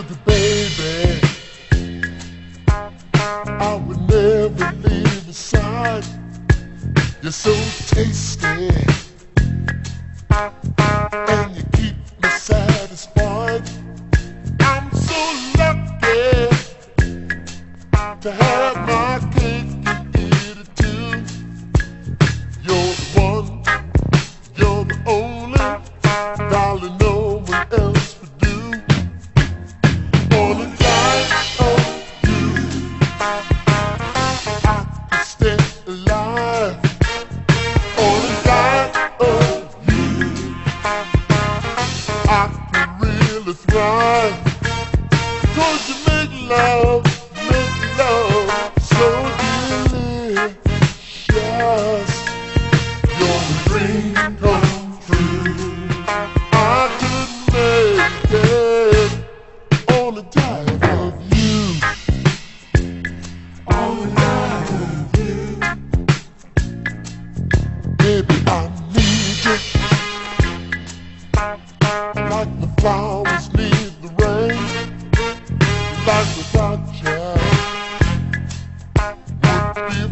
baby. I would never leave your side. You're so tasty. And you keep me satisfied. I'm so lucky to have my to flowers need the rain. Like. Would be